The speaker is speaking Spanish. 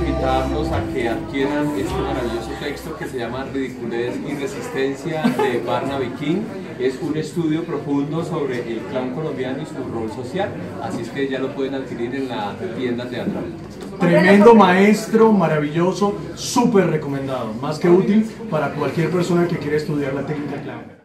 invitarlos a que adquieran este maravilloso texto que se llama Ridiculez y Resistencia de Barnaby King. Es un estudio profundo sobre el clown colombiano y su rol social, así es que ya lo pueden adquirir en la tienda teatral. Tremendo maestro, maravilloso, súper recomendado, más que útil para cualquier persona que quiera estudiar la técnica clown.